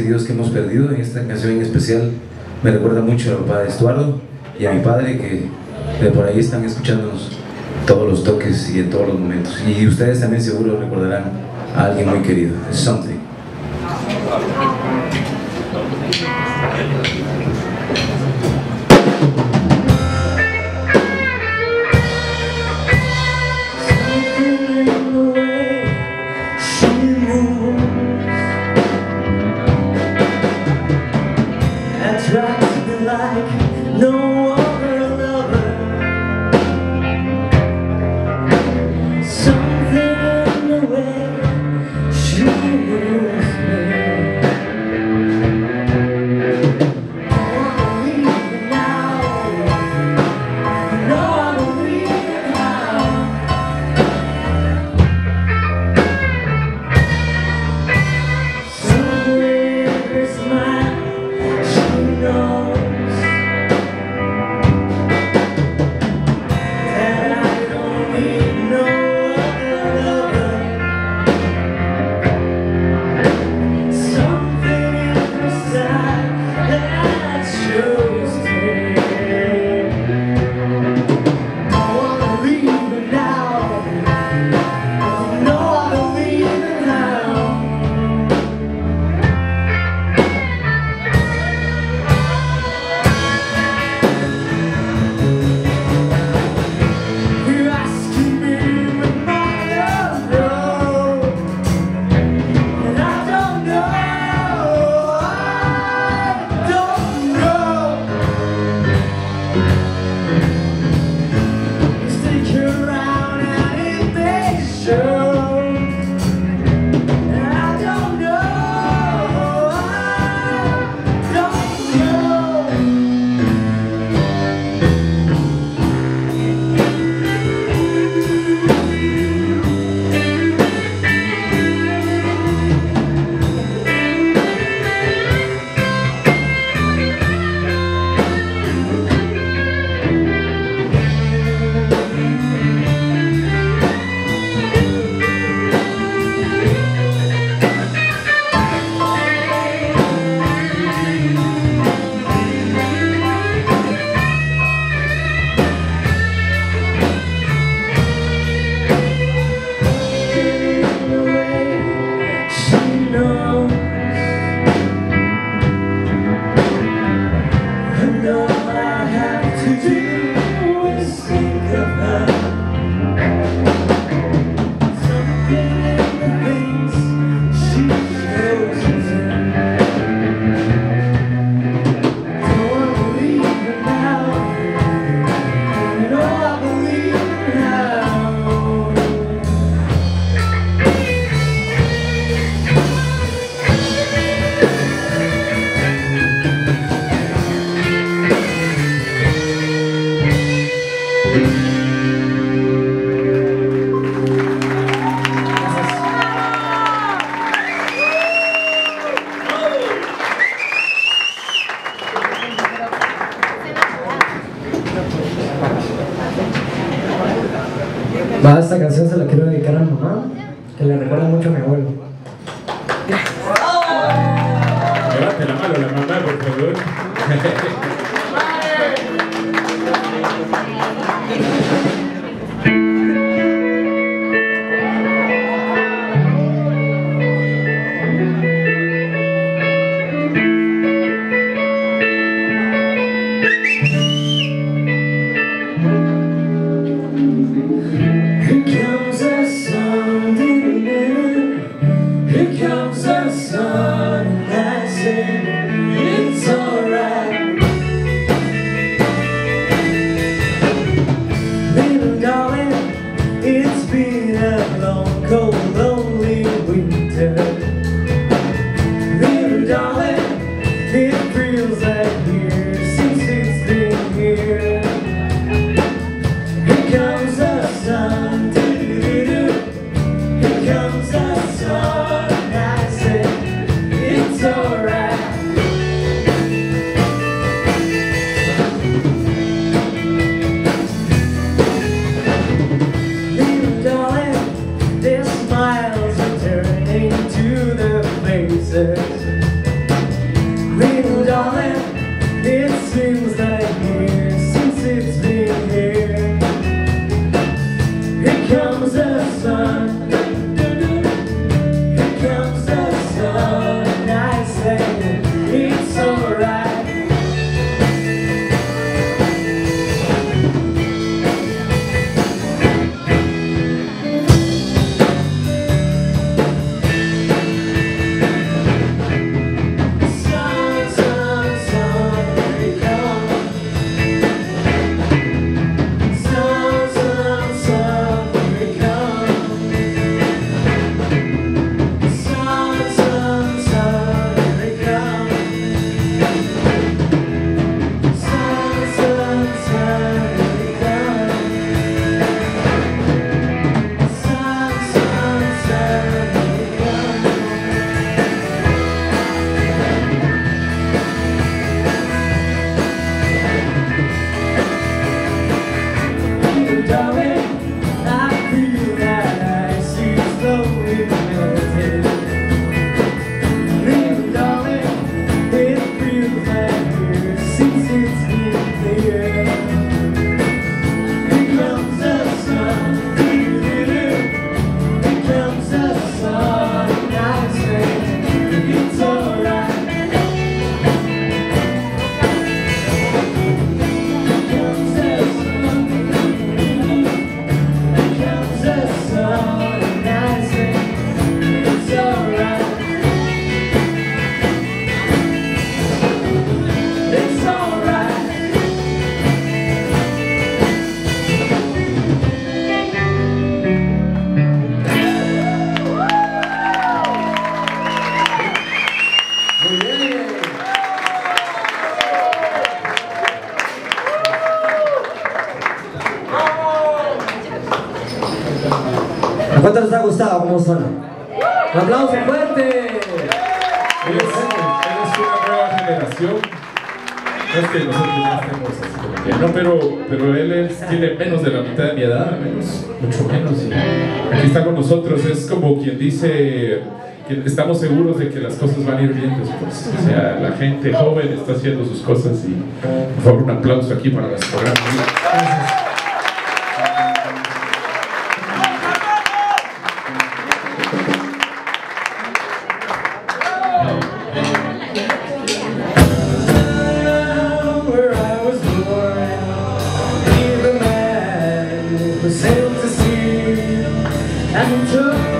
queridos que hemos perdido. En esta canción en especial me recuerda mucho a mi papá Estuardo y a mi padre que de por ahí están escuchándonos todos los toques y en todos los momentos. Y ustedes también seguro recordarán a alguien muy querido. Toda esta canción se la quiero dedicar a mi mamá, que le recuerda mucho a mi abuelo. No es que nosotros no estemos así no, pero, pero él tiene menos de la mitad de mi edad, menos, mucho menos. Aquí está con nosotros, es como quien dice que estamos seguros de que las cosas van a ir bien después. O sea, la gente joven está haciendo sus cosas y por favor un aplauso aquí para las programas. control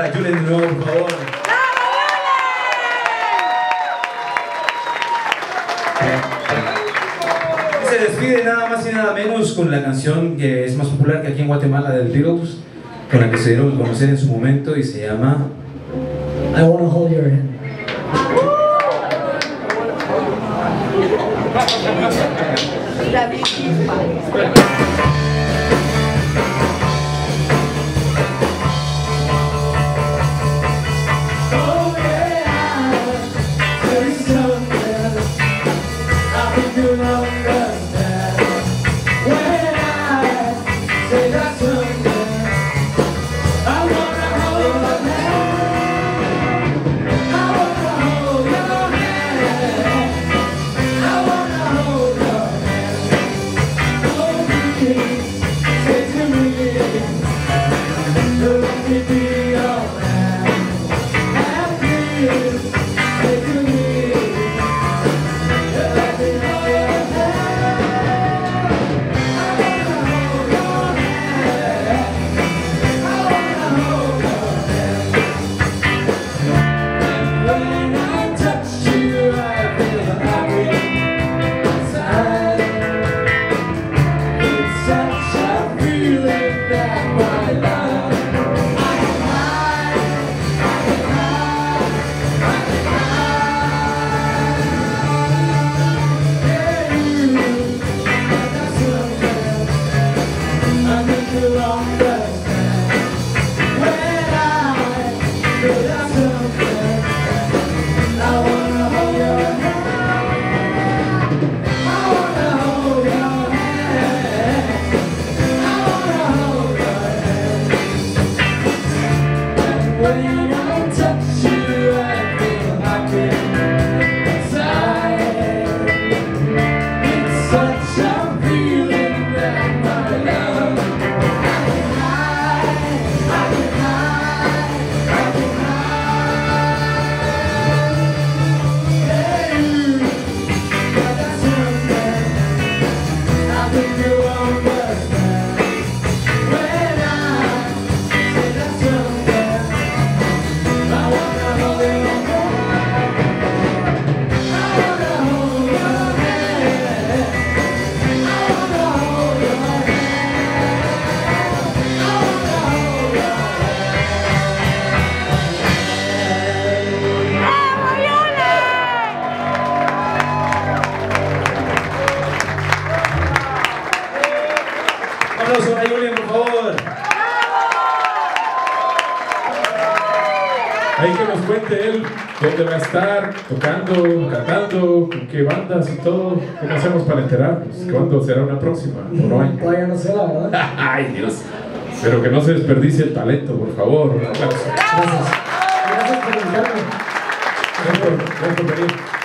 para Julen de nuevo, por favor. Se despide nada más y nada menos con la canción que es más popular que aquí en Guatemala del Beatles, con la que se dieron a conocer en su momento y se llama I Wanna Hold Your Hand. La cuente él dónde va a estar, tocando, cantando, con qué bandas y todo. ¿Cómo hacemos para enterarnos? ¿Cuándo será una próxima? No hay? Todavía no sé la verdad. Ay, Dios. Pero que no se desperdicie el talento, por favor. Gracias. Gracias por invitarme. Gracias por venir.